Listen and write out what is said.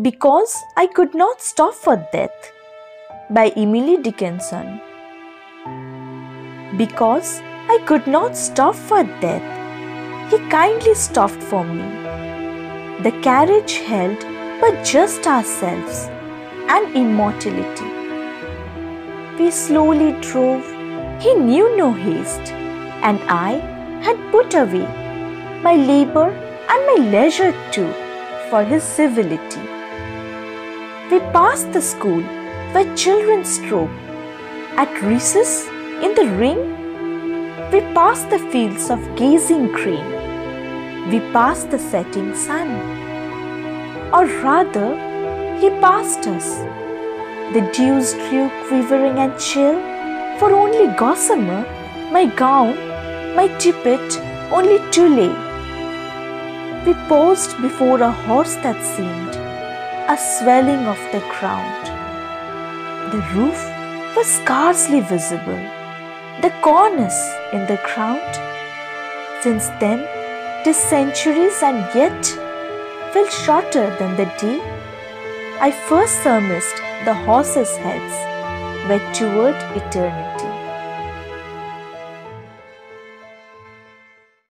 Because I Could Not Stop for Death by Emily Dickinson. Because I could not stop for death, he kindly stopped for me. The carriage held but just ourselves and immortality. We slowly drove, he knew no haste, and I had put away my labor and my leisure too for his civility. We passed the school where children strove. At recess, in the ring, we passed the fields of gazing green. We passed the setting sun. Or rather, he passed us. The dews drew quivering and chill, for only gossamer, my gown, my tippet, only tulle. We paused before a horse that seemed a swelling of the ground. The roof was scarcely visible, the cornice in the ground. Since then, tis centuries and yet fell shorter than the day I first surmised the horses' heads were toward eternity.